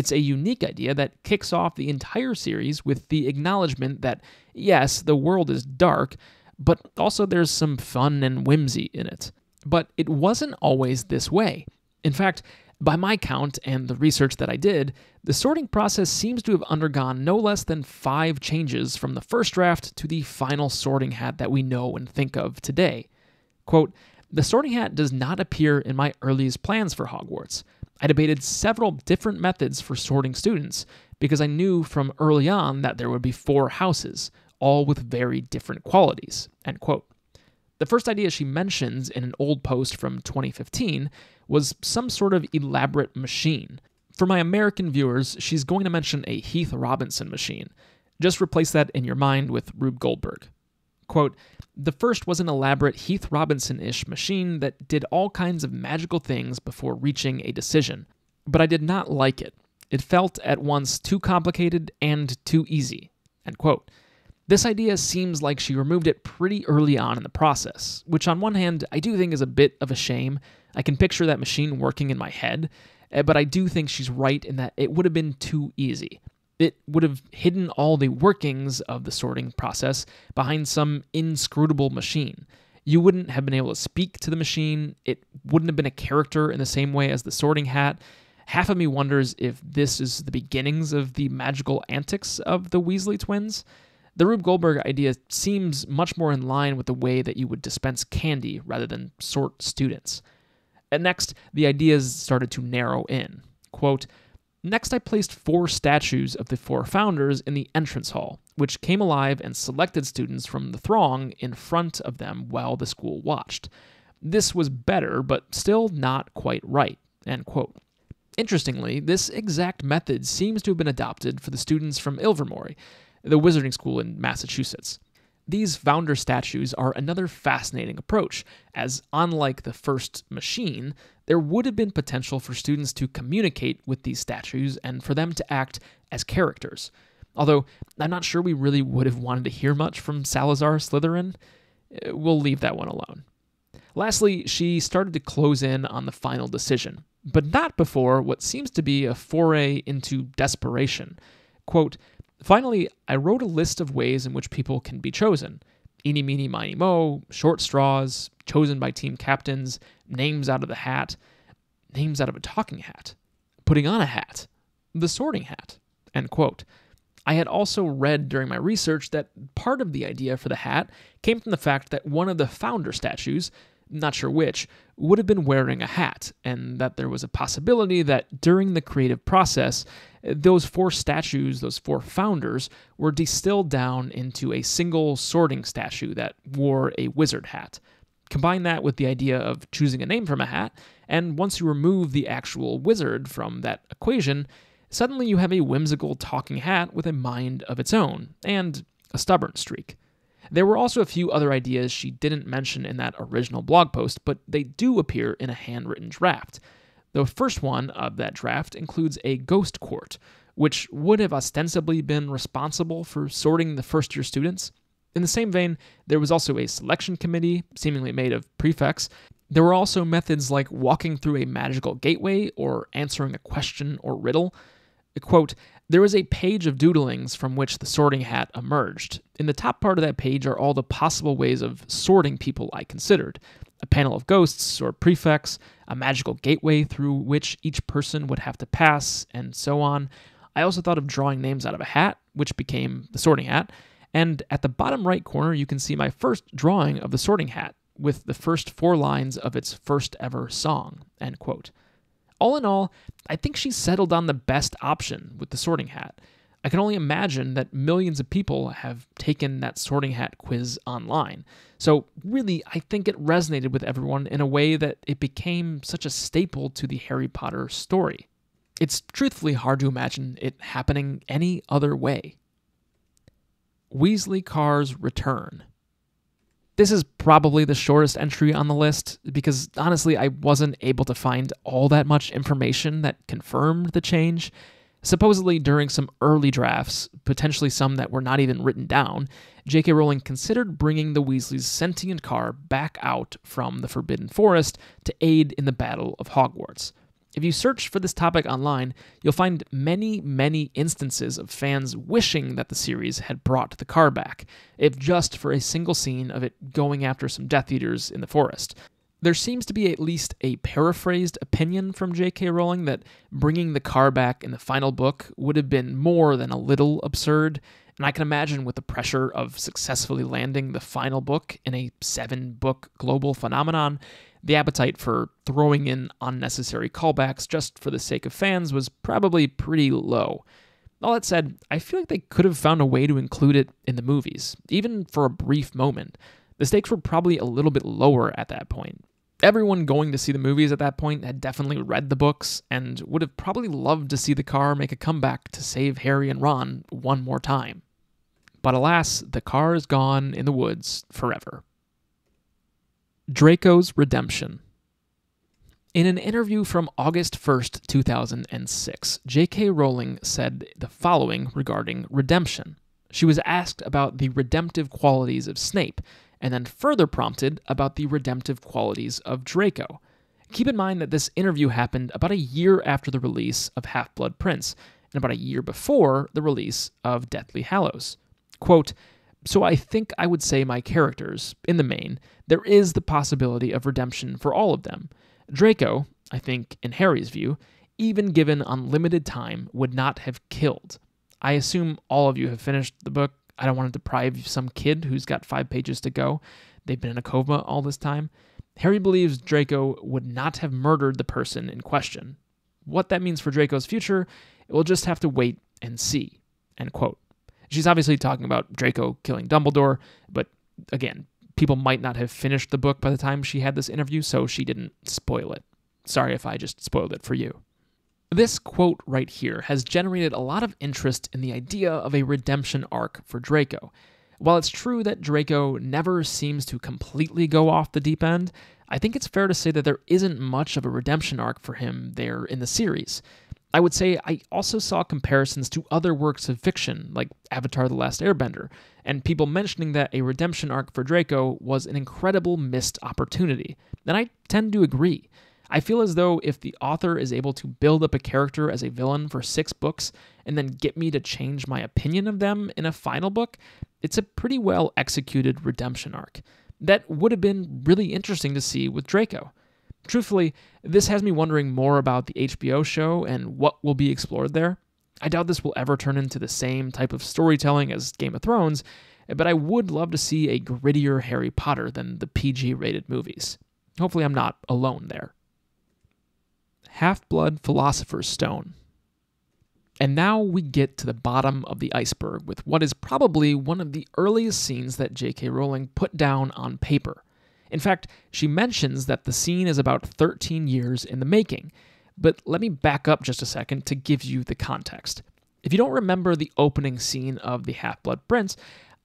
It's a unique idea that kicks off the entire series with the acknowledgement that, yes, the world is dark, but also there's some fun and whimsy in it. But it wasn't always this way. In fact, by my count and the research that I did, the sorting process seems to have undergone no less than five changes from the first draft to the final sorting hat that we know and think of today. Quote, the sorting hat does not appear in my earliest plans for Hogwarts. I debated several different methods for sorting students because I knew from early on that there would be four houses, all with very different qualities. End quote. The first idea she mentions in an old post from 2015 was some sort of elaborate machine. For my American viewers, she's going to mention a Heath Robinson machine. Just replace that in your mind with Rube Goldberg. Quote, the first was an elaborate Heath Robinson ish machine that did all kinds of magical things before reaching a decision. But I did not like it. It felt at once too complicated and too easy. End quote. This idea seems like she removed it pretty early on in the process, which on one hand I do think is a bit of a shame I can picture that machine working in my head, eh, but I do think she's right in that it would have been too easy. It would have hidden all the workings of the sorting process behind some inscrutable machine. You wouldn't have been able to speak to the machine. It wouldn't have been a character in the same way as the sorting hat. Half of me wonders if this is the beginnings of the magical antics of the Weasley twins. The Rube Goldberg idea seems much more in line with the way that you would dispense candy rather than sort students. And next, the ideas started to narrow in. Quote, Next, I placed four statues of the four founders in the entrance hall, which came alive and selected students from the throng in front of them while the school watched. This was better, but still not quite right. End quote. Interestingly, this exact method seems to have been adopted for the students from Ilvermorny, the wizarding school in Massachusetts. These founder statues are another fascinating approach, as unlike the first machine, there would have been potential for students to communicate with these statues and for them to act as characters. Although I'm not sure we really would have wanted to hear much from Salazar Slytherin, eh, we'll leave that one alone. Lastly, she started to close in on the final decision, but not before what seems to be a foray into desperation. Quote, Finally, I wrote a list of ways in which people can be chosen eeny, meeny, miny, mo, short straws, chosen by team captains, names out of the hat, names out of a talking hat, putting on a hat, the sorting hat, End quote. I had also read during my research that part of the idea for the hat came from the fact that one of the founder statues, not sure which, would have been wearing a hat, and that there was a possibility that during the creative process, those four statues, those four founders, were distilled down into a single sorting statue that wore a wizard hat. Combine that with the idea of choosing a name from a hat, and once you remove the actual wizard from that equation, suddenly you have a whimsical talking hat with a mind of its own, and a stubborn streak. There were also a few other ideas she didn't mention in that original blog post, but they do appear in a handwritten draft. The first one of that draft includes a ghost court, which would have ostensibly been responsible for sorting the first year students. In the same vein, there was also a selection committee, seemingly made of prefects. There were also methods like walking through a magical gateway or answering a question or riddle. Quote, there is a page of doodlings from which the sorting hat emerged. In the top part of that page are all the possible ways of sorting people I considered a panel of ghosts or prefects, a magical gateway through which each person would have to pass, and so on. I also thought of drawing names out of a hat, which became the sorting hat. And at the bottom right corner, you can see my first drawing of the sorting hat with the first four lines of its first ever song. End quote. All in all, I think she settled on the best option with the sorting hat. I can only imagine that millions of people have taken that sorting hat quiz online. So, really, I think it resonated with everyone in a way that it became such a staple to the Harry Potter story. It's truthfully hard to imagine it happening any other way. Weasley Car's Return. This is probably the shortest entry on the list because honestly, I wasn't able to find all that much information that confirmed the change. Supposedly, during some early drafts, potentially some that were not even written down, J.K. Rowling considered bringing the Weasleys' sentient car back out from the Forbidden Forest to aid in the Battle of Hogwarts. If you search for this topic online, you'll find many, many instances of fans wishing that the series had brought the car back, if just for a single scene of it going after some Death Eaters in the forest. There seems to be at least a paraphrased opinion from J.K. Rowling that bringing the car back in the final book would have been more than a little absurd, and I can imagine with the pressure of successfully landing the final book in a seven book global phenomenon, the appetite for throwing in unnecessary callbacks just for the sake of fans was probably pretty low. All that said, I feel like they could have found a way to include it in the movies, even for a brief moment. The stakes were probably a little bit lower at that point. Everyone going to see the movies at that point had definitely read the books and would have probably loved to see the car make a comeback to save Harry and Ron one more time. But alas, the car is gone in the woods forever. Draco's Redemption. In an interview from August 1st, 2006, J.K. Rowling said the following regarding redemption. She was asked about the redemptive qualities of Snape, and then further prompted about the redemptive qualities of Draco. Keep in mind that this interview happened about a year after the release of Half Blood Prince, and about a year before the release of Deathly Hallows. Quote, so I think I would say my characters, in the main, there is the possibility of redemption for all of them. Draco, I think, in Harry's view, even given unlimited time, would not have killed. I assume all of you have finished the book. I don't want to deprive some kid who's got five pages to go. They've been in a coma all this time. Harry believes Draco would not have murdered the person in question. What that means for Draco's future, we'll just have to wait and see. End quote. She's obviously talking about Draco killing Dumbledore, but again, people might not have finished the book by the time she had this interview, so she didn't spoil it. Sorry if I just spoiled it for you. This quote right here has generated a lot of interest in the idea of a redemption arc for Draco. While it's true that Draco never seems to completely go off the deep end, I think it's fair to say that there isn't much of a redemption arc for him there in the series. I would say I also saw comparisons to other works of fiction, like Avatar The Last Airbender, and people mentioning that a redemption arc for Draco was an incredible missed opportunity. And I tend to agree. I feel as though if the author is able to build up a character as a villain for six books and then get me to change my opinion of them in a final book, it's a pretty well executed redemption arc. That would have been really interesting to see with Draco. Truthfully, this has me wondering more about the HBO show and what will be explored there. I doubt this will ever turn into the same type of storytelling as Game of Thrones, but I would love to see a grittier Harry Potter than the PG rated movies. Hopefully, I'm not alone there. Half Blood Philosopher's Stone. And now we get to the bottom of the iceberg with what is probably one of the earliest scenes that J.K. Rowling put down on paper. In fact, she mentions that the scene is about 13 years in the making. But let me back up just a second to give you the context. If you don't remember the opening scene of The Half Blood Prince,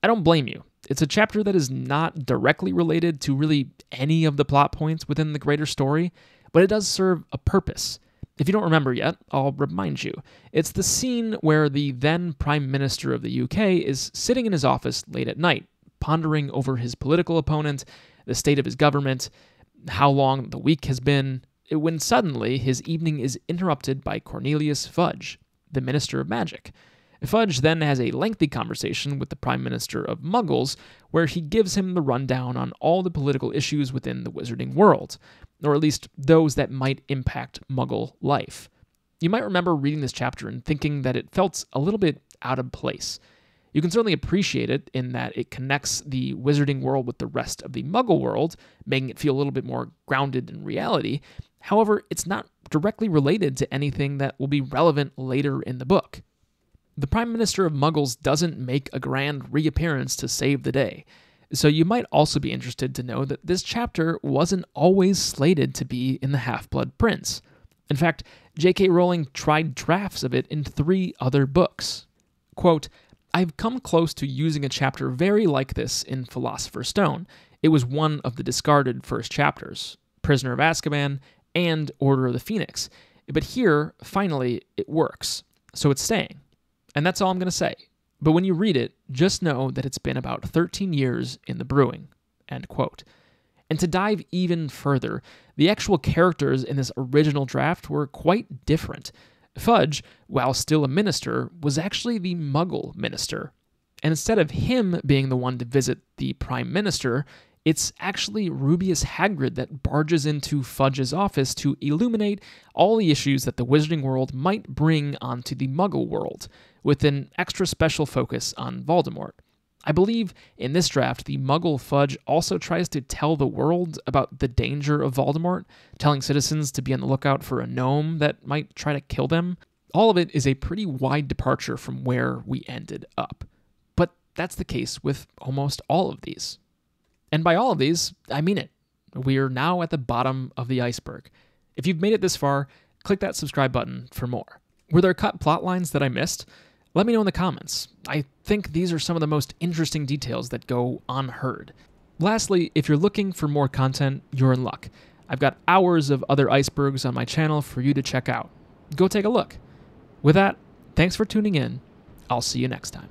I don't blame you. It's a chapter that is not directly related to really any of the plot points within the greater story, but it does serve a purpose. If you don't remember yet, I'll remind you. It's the scene where the then Prime Minister of the UK is sitting in his office late at night, pondering over his political opponent, the state of his government, how long the week has been, when suddenly his evening is interrupted by Cornelius Fudge, the Minister of Magic. Fudge then has a lengthy conversation with the Prime Minister of Muggles, where he gives him the rundown on all the political issues within the wizarding world, or at least those that might impact Muggle life. You might remember reading this chapter and thinking that it felt a little bit out of place. You can certainly appreciate it in that it connects the wizarding world with the rest of the Muggle world, making it feel a little bit more grounded in reality. However, it's not directly related to anything that will be relevant later in the book. The Prime Minister of Muggles doesn't make a grand reappearance to save the day. So you might also be interested to know that this chapter wasn't always slated to be in the Half Blood Prince. In fact, J.K. Rowling tried drafts of it in three other books. Quote, I've come close to using a chapter very like this in Philosopher's Stone. It was one of the discarded first chapters Prisoner of Azkaban and Order of the Phoenix. But here, finally, it works. So it's staying. And that's all I'm going to say. But when you read it, just know that it's been about 13 years in the brewing. End quote. And to dive even further, the actual characters in this original draft were quite different. Fudge, while still a minister, was actually the Muggle minister. And instead of him being the one to visit the Prime Minister, it's actually Rubeus Hagrid that barges into Fudge's office to illuminate all the issues that the wizarding world might bring onto the Muggle world, with an extra special focus on Voldemort. I believe in this draft, the Muggle Fudge also tries to tell the world about the danger of Voldemort, telling citizens to be on the lookout for a gnome that might try to kill them. All of it is a pretty wide departure from where we ended up. But that's the case with almost all of these. And by all of these, I mean it. We are now at the bottom of the iceberg. If you've made it this far, click that subscribe button for more. Were there cut plot lines that I missed? Let me know in the comments. I think these are some of the most interesting details that go unheard. Lastly, if you're looking for more content, you're in luck. I've got hours of other icebergs on my channel for you to check out. Go take a look. With that, thanks for tuning in. I'll see you next time.